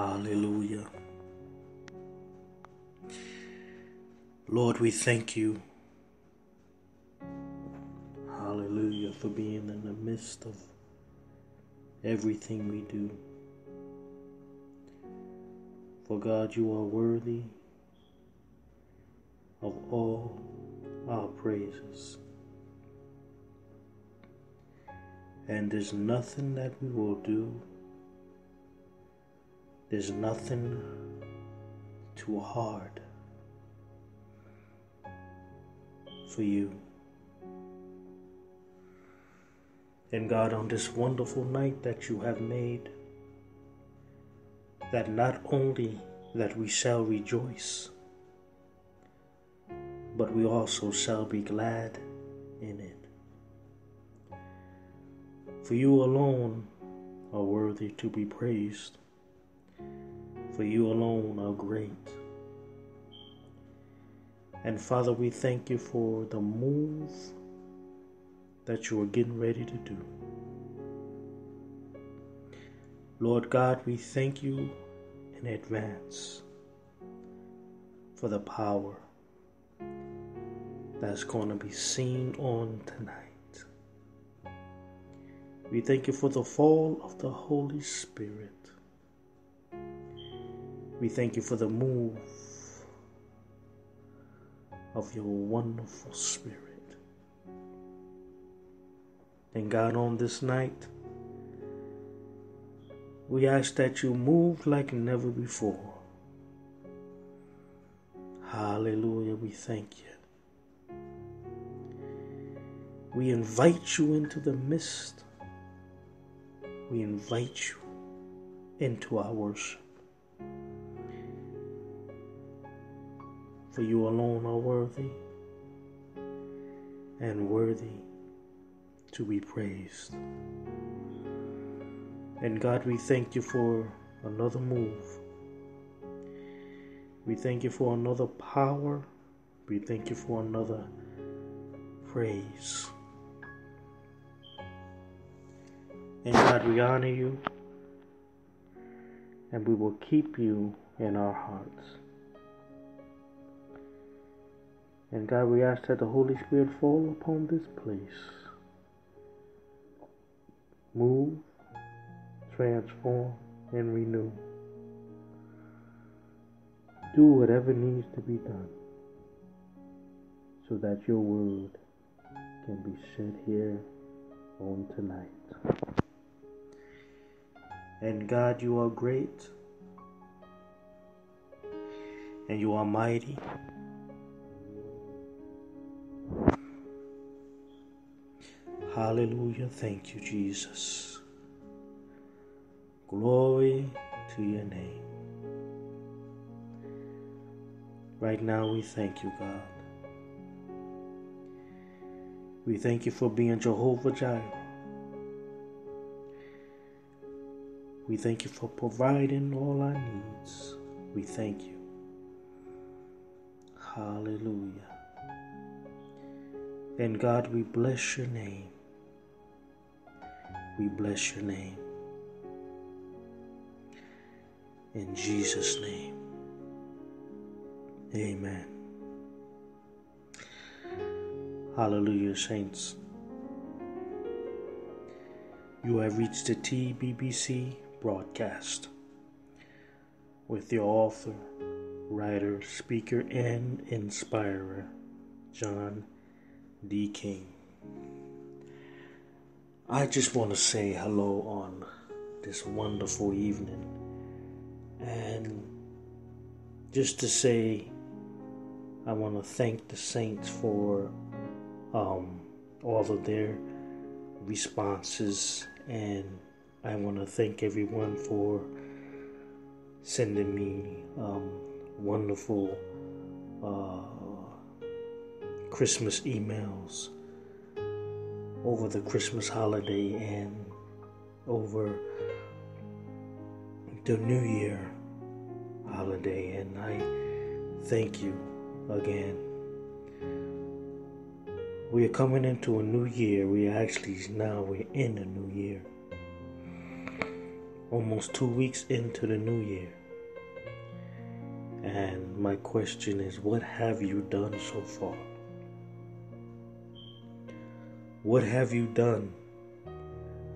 Hallelujah. Lord, we thank you. Hallelujah for being in the midst of everything we do. For God, you are worthy of all our praises. And there's nothing that we will do, there's nothing too hard for you. And God, on this wonderful night that you have made, that not only that we shall rejoice, but we also shall be glad in it. For you alone are worthy to be praised, for you alone are great. And Father, we thank you for the move that you are getting ready to do. Lord God, we thank you in advance for the power that's going to be seen on tonight. We thank you for the fall of the Holy Spirit. We thank you for the move of your wonderful Spirit. And God, on this night, we ask that you move like never before. Hallelujah, we thank you. We invite you into the midst. We invite you into our worship. For you alone are worthy and worthy to be praised. And God, we thank you for another move. We thank you for another power. We thank you for another praise. And God, we honor you and we will keep you in our hearts. And God, we ask that the Holy Spirit fall upon this place. Move transform, and renew. Do whatever needs to be done so that your word can be said here on tonight. And God, you are great and you are mighty. Hallelujah. Thank you, Jesus. Glory to your name. Right now, we thank you, God. We thank you for being Jehovah Jireh. We thank you for providing all our needs. We thank you. Hallelujah. And God, we bless your name. We bless your name. In Jesus' name. Amen. Hallelujah, saints. You have reached the TBBC broadcast with your author, writer, speaker, and inspirer, John D. King. I just want to say hello on this wonderful evening. And just to say, I want to thank the saints for um, all of their responses, and I want to thank everyone for sending me um, wonderful uh, Christmas emails over the Christmas holiday and over the New Year holiday, and I thank you again. We are coming into a new year. We are actually now we're in a new year. almost two weeks into the new year. And my question is what have you done so far? What have you done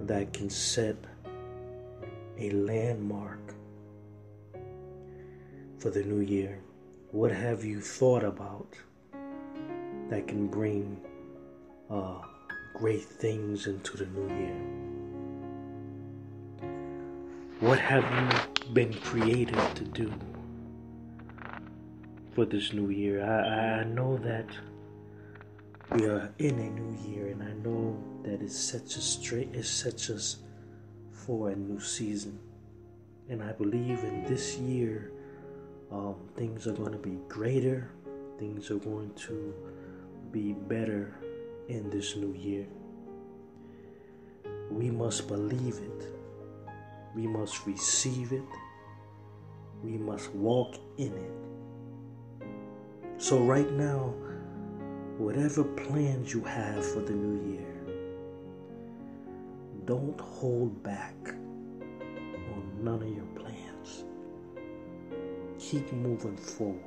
that can set a landmark for the new year? What have you thought about that can bring uh, great things into the new year? What have you been created to do for this new year? I, I know that we are in a new year, and I know that it sets us straight, it sets us for a new season. And I believe in this year, um, things are going to be greater, things are going to be better in this new year. We must believe it, we must receive it, we must walk in it. So, right now, whatever plans you have for the new year, don't hold back on none of your plans. Keep moving forward.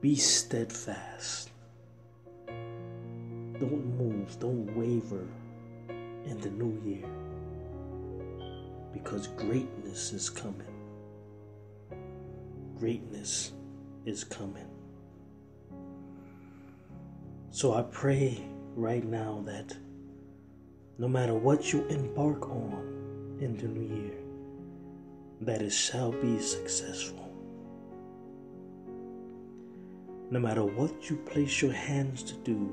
Be steadfast. Don't move, don't waver in the new year because greatness is coming. Greatness is coming. So I pray right now that no matter what you embark on in the new year, that it shall be successful. No matter what you place your hands to do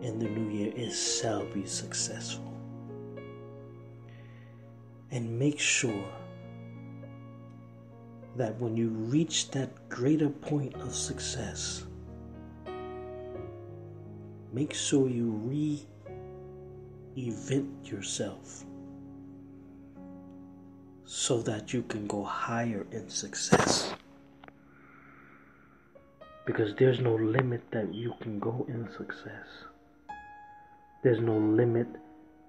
in the new year, it shall be successful. And make sure that when you reach that greater point of success, make sure you re event yourself so that you can go higher in success. Because there's no limit that you can go in success. There's no limit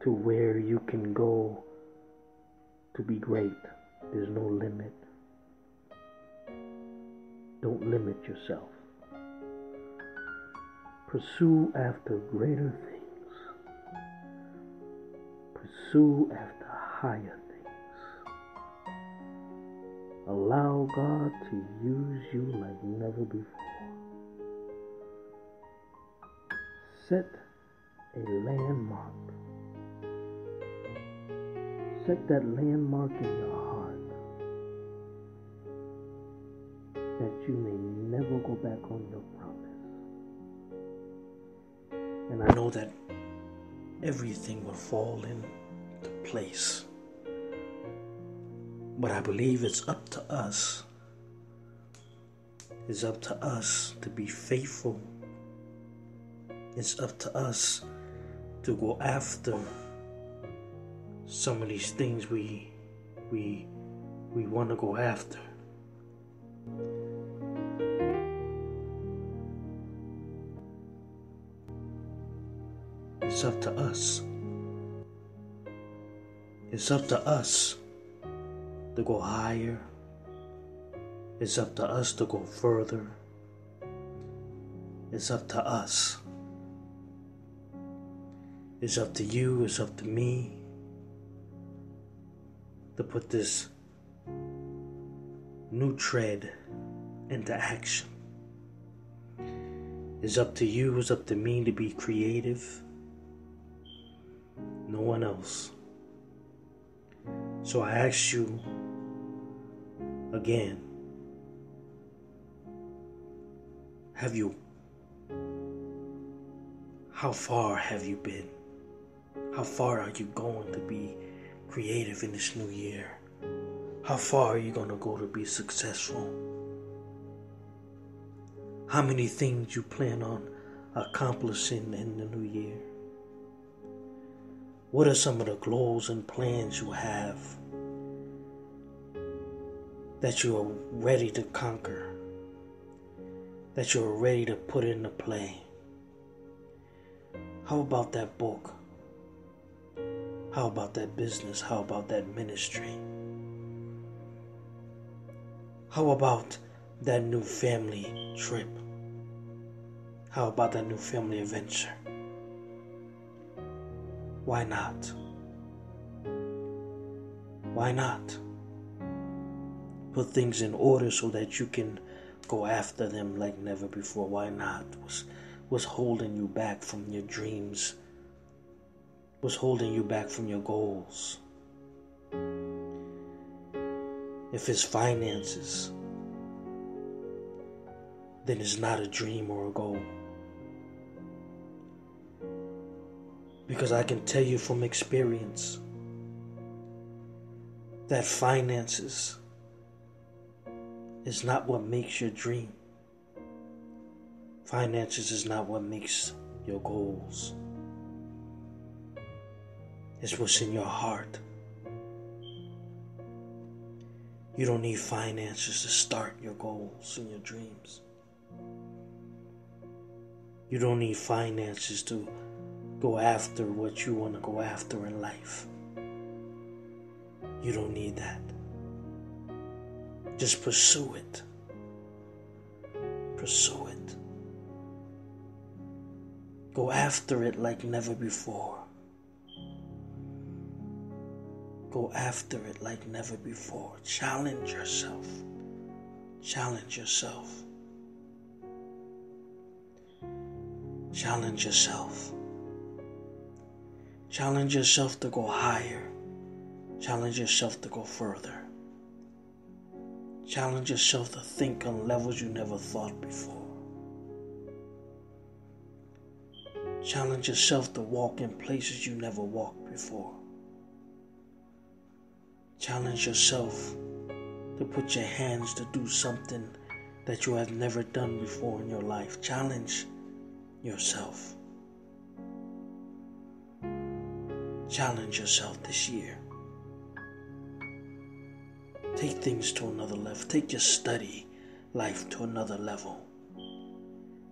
to where you can go to be great. There's no limit. Don't limit yourself. Pursue after greater things. Pursue after higher things. Allow God to use you like never before. Set a landmark. Set that landmark in your heart that you may never go back on your. And I know that everything will fall into place. But I believe it's up to us. It's up to us to be faithful. It's up to us to go after some of these things we we we want to go after. It's up to us. It's up to us to go higher. It's up to us to go further. It's up to us. It's up to you, it's up to me to put this new tread into action. It's up to you, it's up to me to be creative no one else. So I ask you again have you, how far have you been? How far are you going to be creative in this new year? How far are you going to go to be successful? How many things you plan on accomplishing in the new year? What are some of the goals and plans you have that you are ready to conquer, that you are ready to put into play? How about that book? How about that business? How about that ministry? How about that new family trip? How about that new family adventure? Why not? Why not? Put things in order so that you can go after them like never before. Why not? What's, what's holding you back from your dreams? What's holding you back from your goals? If it's finances, then it's not a dream or a goal. Because I can tell you from experience that finances is not what makes your dream. Finances is not what makes your goals. It's what's in your heart. You don't need finances to start your goals and your dreams. You don't need finances to go after what you want to go after in life. You don't need that. Just pursue it. Pursue it. Go after it like never before. Go after it like never before. Challenge yourself. Challenge yourself. Challenge yourself. Challenge yourself to go higher. Challenge yourself to go further. Challenge yourself to think on levels you never thought before. Challenge yourself to walk in places you never walked before. Challenge yourself to put your hands to do something that you have never done before in your life. Challenge yourself. Challenge yourself this year. Take things to another level. Take your study life to another level.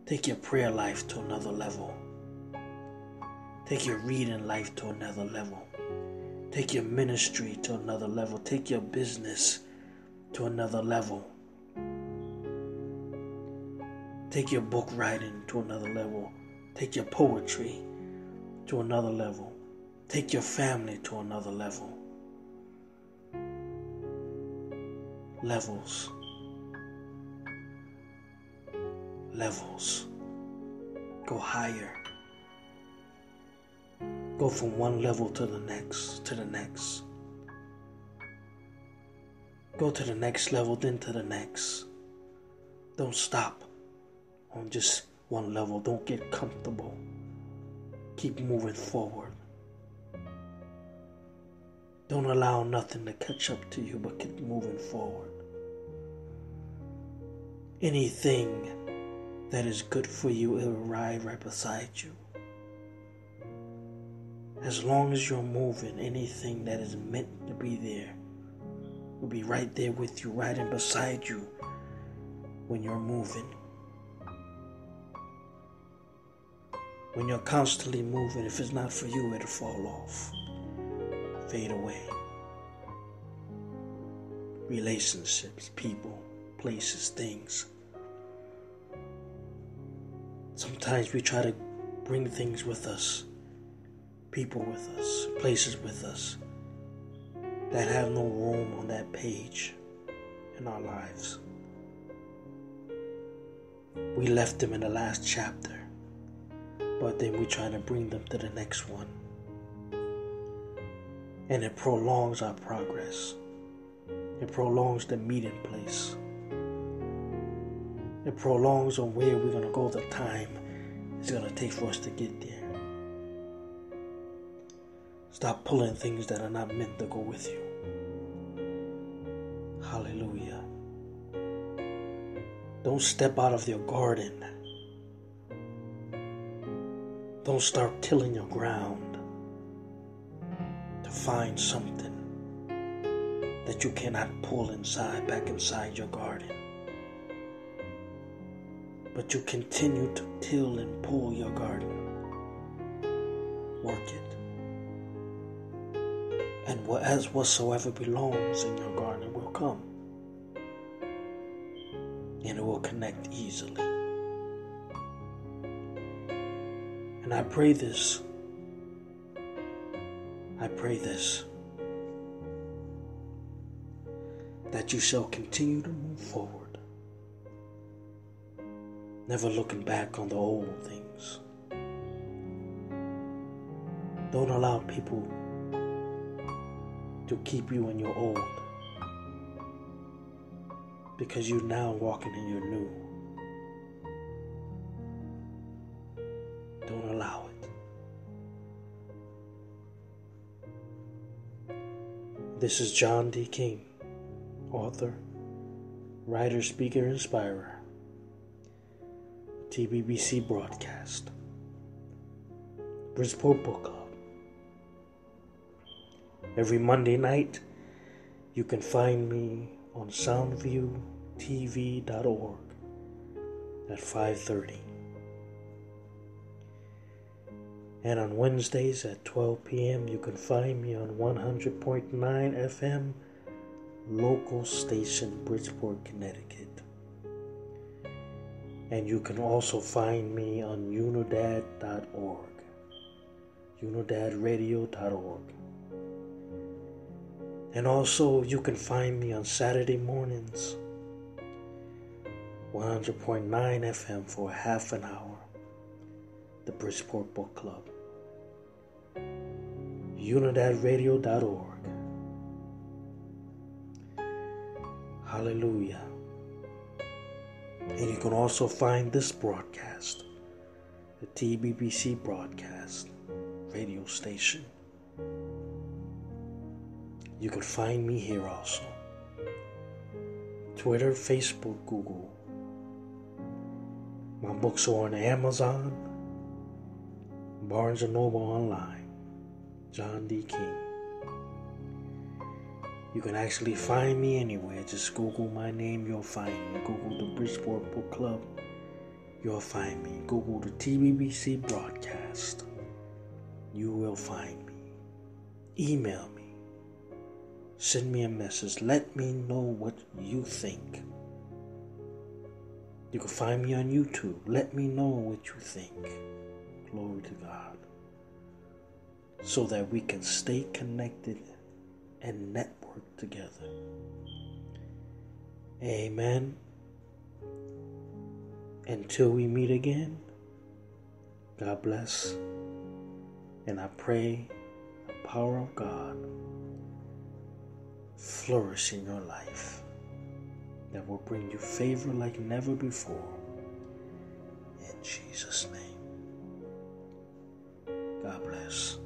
Take your prayer life to another level. Take your reading life to another level. Take your ministry to another level. Take your business to another level. Take your book writing to another level. Take your poetry to another level. Take your family to another level. levels. Levels. Go higher. Go from one level to the next, to the next. Go to the next level, then to the next. Don't stop on just one level. Don't get comfortable. Keep moving forward. Don't allow nothing to catch up to you, but keep moving forward anything that is good for you will arrive right beside you. As long as you're moving, anything that is meant to be there will be right there with you, right in beside you when you're moving. When you're constantly moving, if it's not for you, it'll fall off, fade away. Relationships, people places, things. Sometimes we try to bring things with us, people with us, places with us that have no room on that page in our lives. We left them in the last chapter, but then we try to bring them to the next one. And it prolongs our progress. It prolongs the meeting place. It prolongs on where we're going to go, the time it's going to take for us to get there. Stop pulling things that are not meant to go with you. Hallelujah. Don't step out of your garden. Don't start tilling your ground find something that you cannot pull inside, back inside your garden but you continue to till and pull your garden. Work it. And as whatsoever belongs in your garden will come. And it will connect easily. And I pray this. I pray this. That you shall continue to move forward. Never looking back on the old things. Don't allow people to keep you in your old because you're now walking in your new. This is John D. King, author, writer, speaker, inspirer, TBBC broadcast, Bridgeport Book Club. Every Monday night, you can find me on soundviewtv.org at 5:30. And on Wednesdays at 12 p.m., you can find me on 100.9 FM local station Bridgeport, Connecticut. And you can also find me on unidad.org. unidadradio.org. And also, you can find me on Saturday mornings, 100.9 FM for half an hour, the Bridgeport Book Club. Unidadradio.org. Hallelujah. And you can also find this broadcast, the TBBC broadcast radio station you can find me here also. Twitter, Facebook, Google. My books are on Amazon, Barnes & Noble Online, John D. King. You can actually find me anywhere. Just Google my name, you'll find me. Google the Bridgeport Book Club, you'll find me. Google the TBBC broadcast, you will find me. Email me Send me a message. Let me know what you think. You can find me on YouTube. Let me know what you think. Glory to God. So that we can stay connected and network together. Amen. Until we meet again, God bless. And I pray the power of God flourish in your life that will bring you favor like never before. In Jesus' name. God bless.